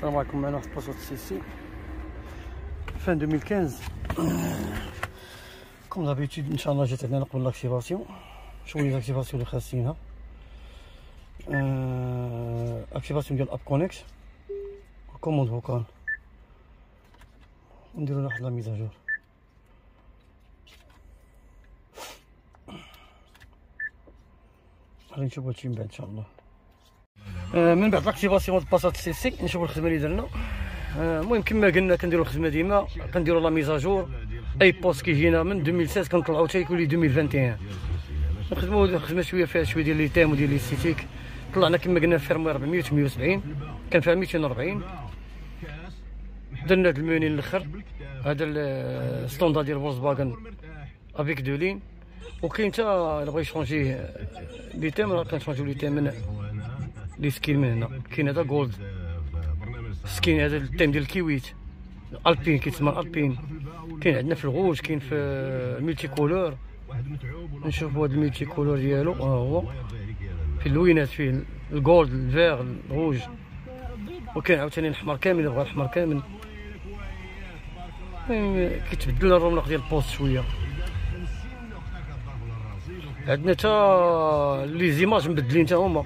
السلام عليكم معنا واحد الباسات CC فان 2015 comme d'habitude ان شاء الله جات عندنا قبل l'activation شوية l'activation اللي خاصينها activation ديال App Connect commande vocale ونديرو واحد la mise à jour غادي نشوفو هادشي من بعد ان شاء الله من بعد l'activation باسات CC نشوفو الخدمة اللي درنا. آه، المهم كما قلنا كنديرو الخدمة ديما. كنديرو la mise à jour أي poste كيجينا من 2016 كنطلعو حتى يكون لي 2021 نخدمو الخدمة شوية فيها شوية ديال les thèmes وديال l'esthétique. طلعنا كما قلنا firmware 400 170 كان فيها 240 درنا هاد الموني الأخر. هذا ال standard ديال فولكس فاغن avec deux lignes وكاين حتى الا بغا يشونجي les thèmes راه كنشونجيو les thèmes من les skins من هنا كاين هذا gold skin هذا ال thème ديال الكيويت Alpine كيتسمى Alpine كاين عندنا في الغوج كاين في ال multicolore نشوفوا هذا ال multicolore ديالو ها هو في اللوينات فيه ال gold ال vert ال rouge وكاين عاوتاني الاحمر كامل بغا الاحمر كامل كيتبدل الرونق ديال ال poste شوية عندنا تا les images مبدلين تا هما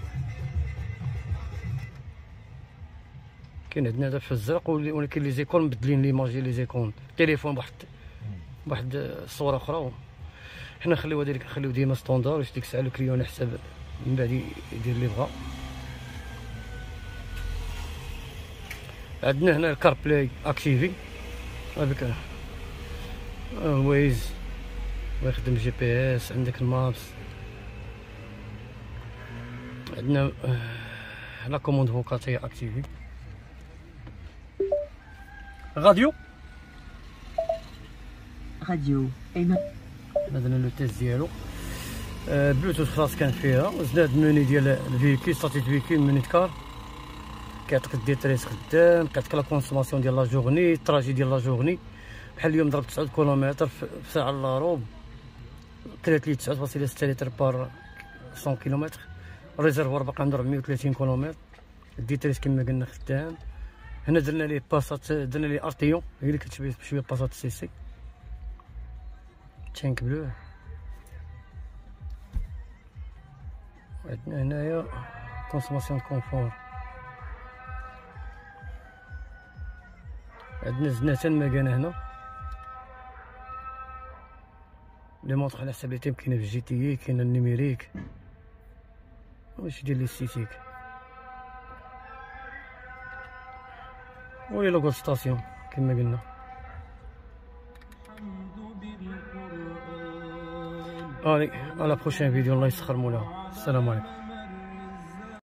كاين عندنا هذا في الزرق ولكن les icônes مبدلين l'image ديال les icônes تليفون بواحد بواحد الصورة أخرى. حنا نخليو هذيك نخليو ديما standard واش ديك الساعة ال client على حساب من بعد يدير اللي بغا. عندنا هنا ال CarPlay activé هذاك Waze ويخدم GPS عندك ال Maps. عندنا la commande vocale هي activée راديو راديو اين هذا le test ديالو. بلوتوث خاص كان فيها. زاد الموني ديال ال véhicule statut véhicule menu car كيعطيك الديتريس خدام كيعطيك لا كونسوماسيون ديال لا جورني التراجي ديال لا جورني بحال اليوم ضرب 9 كيلومتر في ساعة الا روب كرات لي 9.6 لتر بار 100 كيلومتر. الريزرفوار باقي عنده 430 كيلومتر. الديتريس كما قلنا خدام. هنا درنا ليه باسات درنا ليه ارتيون هي اللي كتشبه بشويه باسات سي سي تانك بلو. عندنا هنايا كونسوماسيون كونفور عندنا زناتان مكانه هنا. لي مونطخ على حساب التيم كاينة في الجي تي اي كاينة النيميريك. واش ديال لي ستيتيك ولي لوغو ستاسيون كما قلنا الي على بروشين فيديو الله يسخر مولاها السلام عليكم.